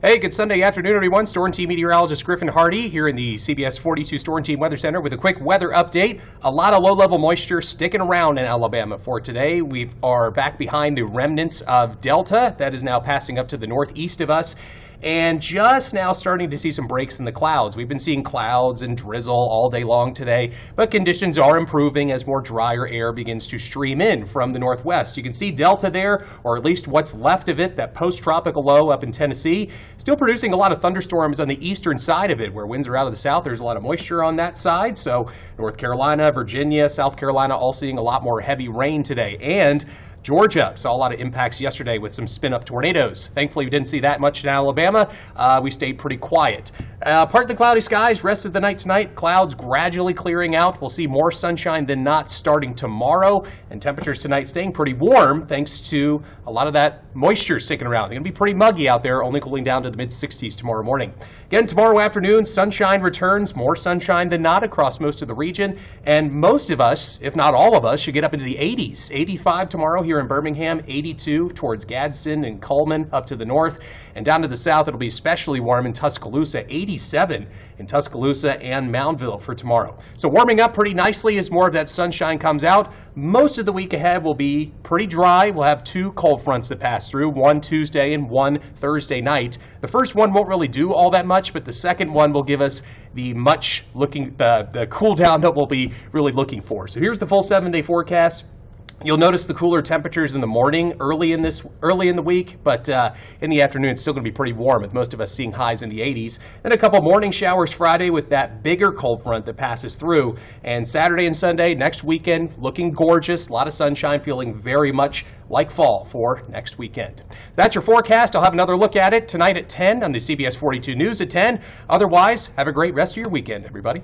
Hey, good Sunday afternoon, everyone. Storm Team meteorologist Griffin Hardy here in the CBS 42 Storm Team Weather Center with a quick weather update. A lot of low level moisture sticking around in Alabama for today. We are back behind the remnants of Delta that is now passing up to the northeast of us and just now starting to see some breaks in the clouds. We've been seeing clouds and drizzle all day long today, but conditions are improving as more drier air begins to stream in from the northwest. You can see Delta there, or at least what's left of it, that post tropical low up in Tennessee, still producing a lot of thunderstorms on the eastern side of it, where winds are out of the south. There's a lot of moisture on that side. So, North Carolina, Virginia, South Carolina all seeing a lot more heavy rain today. And Georgia saw a lot of impacts yesterday with some spin up tornadoes. Thankfully, we didn't see that much in Alabama. Uh, we stayed pretty quiet. Uh, part of the cloudy skies, rest of the night tonight, clouds gradually clearing out. We'll see more sunshine than not starting tomorrow, and temperatures tonight staying pretty warm thanks to a lot of that moisture sticking around. It's going to be pretty muggy out there, only cooling down to the mid 60s tomorrow morning. Again, tomorrow afternoon, sunshine returns, more sunshine than not across most of the region, and most of us, if not all of us, should get up into the 80s. 85 tomorrow here in Birmingham, 82 towards Gadsden and Cullman up to the north, and down to the south, it'll be especially warm in Tuscaloosa, 87 in Tuscaloosa and Moundville for tomorrow. So warming up pretty nicely as more of that sunshine comes out. Most of the week ahead will be pretty dry. We'll have two cold fronts that pass through, one Tuesday and one Thursday night. The first one won't really do all that much, but the second one will give us the much looking, uh, the cool down that we'll be really looking for. So here's the full seven day forecast. You'll notice the cooler temperatures in the morning, early in this, early in the week, but uh, in the afternoon it's still going to be pretty warm, with most of us seeing highs in the 80s. Then a couple morning showers Friday with that bigger cold front that passes through, and Saturday and Sunday next weekend looking gorgeous, a lot of sunshine, feeling very much like fall for next weekend. That's your forecast. I'll have another look at it tonight at 10 on the CBS 42 News at 10. Otherwise, have a great rest of your weekend, everybody.